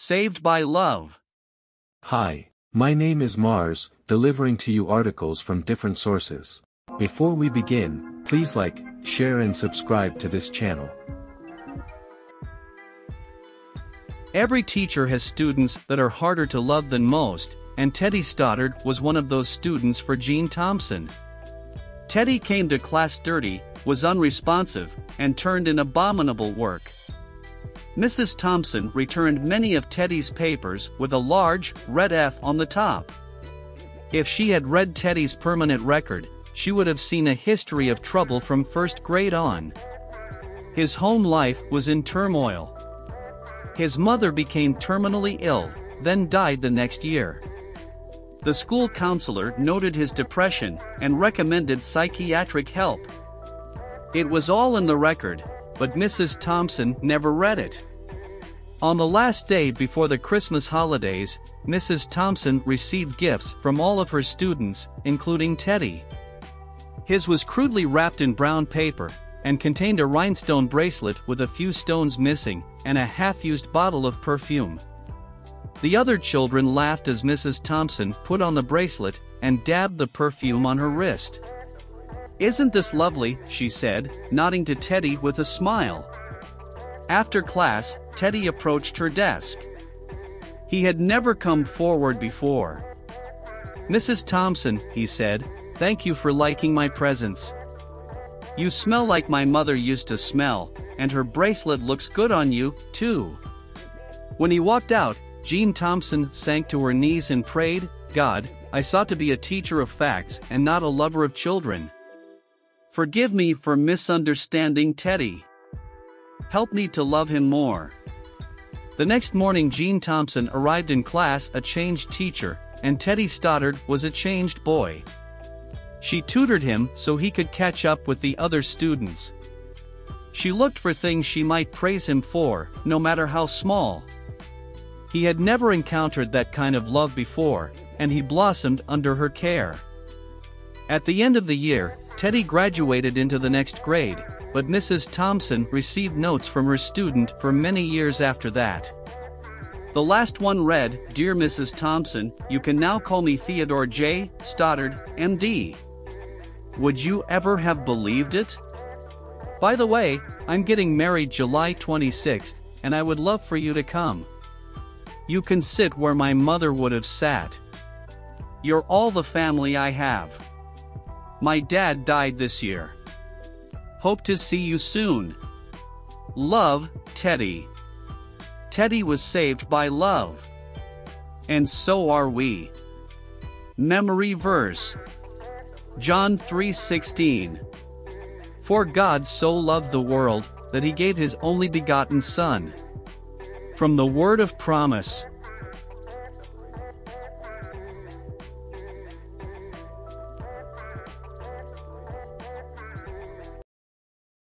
saved by love. Hi, my name is Mars, delivering to you articles from different sources. Before we begin, please like, share and subscribe to this channel. Every teacher has students that are harder to love than most, and Teddy Stoddard was one of those students for Jean Thompson. Teddy came to class dirty, was unresponsive, and turned in abominable work. Mrs. Thompson returned many of Teddy's papers with a large, red F on the top. If she had read Teddy's permanent record, she would have seen a history of trouble from first grade on. His home life was in turmoil. His mother became terminally ill, then died the next year. The school counselor noted his depression and recommended psychiatric help. It was all in the record, but Mrs. Thompson never read it. On the last day before the Christmas holidays, Mrs. Thompson received gifts from all of her students, including Teddy. His was crudely wrapped in brown paper and contained a rhinestone bracelet with a few stones missing and a half-used bottle of perfume. The other children laughed as Mrs. Thompson put on the bracelet and dabbed the perfume on her wrist. Isn't this lovely, she said, nodding to Teddy with a smile. After class, Teddy approached her desk. He had never come forward before. Mrs. Thompson, he said, thank you for liking my presents. You smell like my mother used to smell, and her bracelet looks good on you, too. When he walked out, Jean Thompson sank to her knees and prayed, God, I sought to be a teacher of facts and not a lover of children. Forgive me for misunderstanding Teddy. Help me to love him more. The next morning, Jean Thompson arrived in class a changed teacher, and Teddy Stoddard was a changed boy. She tutored him so he could catch up with the other students. She looked for things she might praise him for, no matter how small. He had never encountered that kind of love before, and he blossomed under her care. At the end of the year, Teddy graduated into the next grade, but Mrs. Thompson received notes from her student for many years after that. The last one read Dear Mrs. Thompson, you can now call me Theodore J. Stoddard, MD. Would you ever have believed it? By the way, I'm getting married July 26, and I would love for you to come. You can sit where my mother would have sat. You're all the family I have. My dad died this year. Hope to see you soon. Love, Teddy. Teddy was saved by love. And so are we. Memory verse John 3:16 For God so loved the world that he gave his only begotten son. From the word of promise